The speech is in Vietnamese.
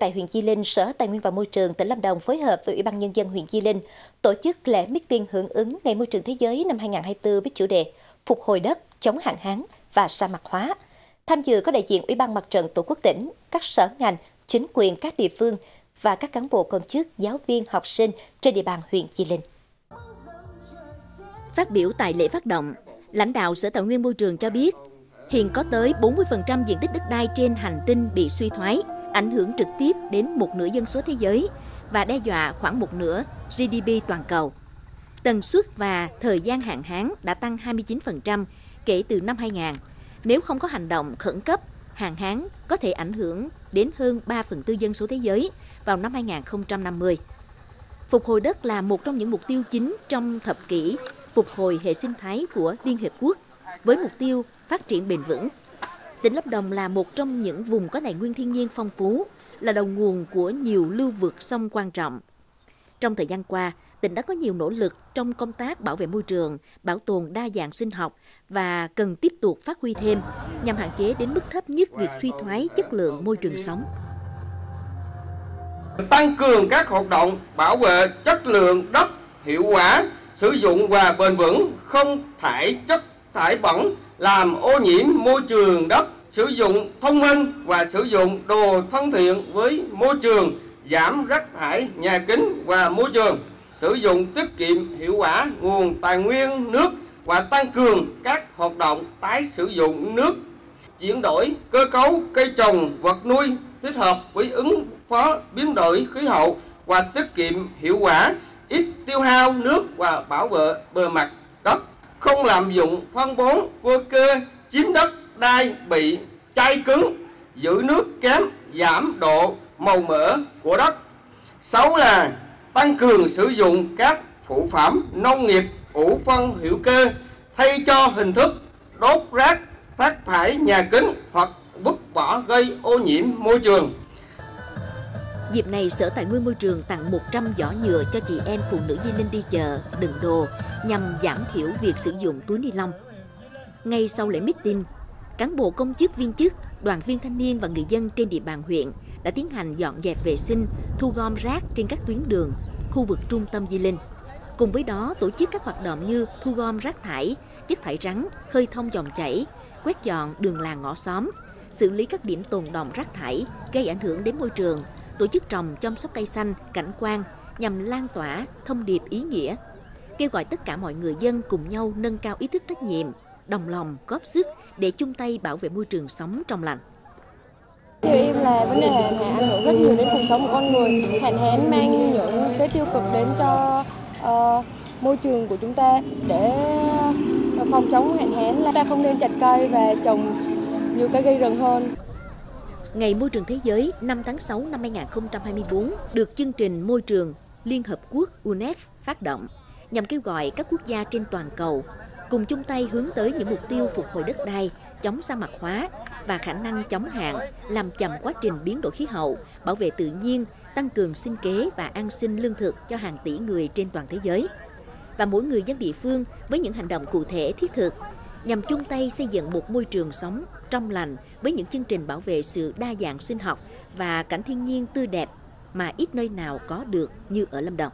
Tại huyện Di Linh, Sở Tài nguyên và Môi trường tỉnh Lâm Đồng phối hợp với Ủy ban Nhân dân huyện Di Linh tổ chức lễ meeting hưởng ứng Ngày Môi trường Thế giới năm 2024 với chủ đề Phục hồi đất, chống hạn hán và sa mạc hóa. Tham dự có đại diện Ủy ban Mặt trận Tổ quốc tỉnh, các sở ngành, chính quyền các địa phương và các cán bộ công chức, giáo viên, học sinh trên địa bàn huyện Di Linh. Phát biểu tại lễ phát động, lãnh đạo Sở Tài nguyên Môi trường cho biết, hiện có tới 40% diện tích đất đai trên hành tinh bị suy thoái, ảnh hưởng trực tiếp đến một nửa dân số thế giới và đe dọa khoảng một nửa GDP toàn cầu. Tần suất và thời gian hạn hán đã tăng 29% kể từ năm 2000. Nếu không có hành động khẩn cấp, hạn hán có thể ảnh hưởng đến hơn 3 phần tư dân số thế giới vào năm 2050. Phục hồi đất là một trong những mục tiêu chính trong thập kỷ phục hồi hệ sinh thái của Liên Hiệp Quốc với mục tiêu phát triển bền vững. Tỉnh Lâm Đồng là một trong những vùng có tài nguyên thiên nhiên phong phú, là đầu nguồn của nhiều lưu vực sông quan trọng. Trong thời gian qua, tỉnh đã có nhiều nỗ lực trong công tác bảo vệ môi trường, bảo tồn đa dạng sinh học và cần tiếp tục phát huy thêm nhằm hạn chế đến mức thấp nhất việc suy thoái chất lượng môi trường sống. Tăng cường các hoạt động bảo vệ chất lượng đất hiệu quả, sử dụng và bền vững, không thải chất thải bẩn làm ô nhiễm môi trường đất, sử dụng thông minh và sử dụng đồ thân thiện với môi trường, giảm rác thải nhà kính và môi trường, sử dụng tiết kiệm hiệu quả nguồn tài nguyên nước và tăng cường các hoạt động tái sử dụng nước, chuyển đổi cơ cấu cây trồng, vật nuôi thích hợp với ứng phó biến đổi khí hậu và tiết kiệm hiệu quả, ít tiêu hao nước và bảo vệ bờ mặt không lạm dụng phân bón vô cơ, chiếm đất đai bị chai cứng, giữ nước kém, giảm độ màu mỡ của đất. Sáu là tăng cường sử dụng các phụ phẩm nông nghiệp ủ phân hữu cơ thay cho hình thức đốt rác phát thải nhà kính hoặc vứt bỏ gây ô nhiễm môi trường. Dịp này, Sở Tài nguyên Môi trường tặng 100 giỏ nhựa cho chị em phụ nữ Di Linh đi chợ, đựng đồ nhằm giảm thiểu việc sử dụng túi ni lông. Ngay sau lễ meeting, cán bộ công chức viên chức, đoàn viên thanh niên và người dân trên địa bàn huyện đã tiến hành dọn dẹp vệ sinh, thu gom rác trên các tuyến đường, khu vực trung tâm Di Linh. Cùng với đó, tổ chức các hoạt động như thu gom rác thải, chất thải rắn, khơi thông dòng chảy, quét dọn đường làng ngõ xóm, xử lý các điểm tồn động rác thải gây ảnh hưởng đến môi trường, tổ chức trồng chăm sóc cây xanh, cảnh quan nhằm lan tỏa thông điệp ý nghĩa, kêu gọi tất cả mọi người dân cùng nhau nâng cao ý thức trách nhiệm, đồng lòng góp sức để chung tay bảo vệ môi trường sống trong lành. Theo em là vấn đề hạn hán ảnh hưởng rất nhiều đến cuộc sống của con người. Hạn hán mang những cái tiêu cực đến cho uh, môi trường của chúng ta để ờ, phòng chống hạn hán là ta không nên chặt cây và trồng nhiều cây gây rừng hơn. Ngày Môi trường Thế giới 5 tháng 6 năm 2024 được chương trình Môi trường Liên Hợp Quốc UNEP phát động nhằm kêu gọi các quốc gia trên toàn cầu cùng chung tay hướng tới những mục tiêu phục hồi đất đai, chống sa mạc hóa và khả năng chống hạn, làm chậm quá trình biến đổi khí hậu, bảo vệ tự nhiên, tăng cường sinh kế và an sinh lương thực cho hàng tỷ người trên toàn thế giới. Và mỗi người dân địa phương với những hành động cụ thể thiết thực nhằm chung tay xây dựng một môi trường sống trong lành với những chương trình bảo vệ sự đa dạng sinh học và cảnh thiên nhiên tươi đẹp mà ít nơi nào có được như ở Lâm Đồng.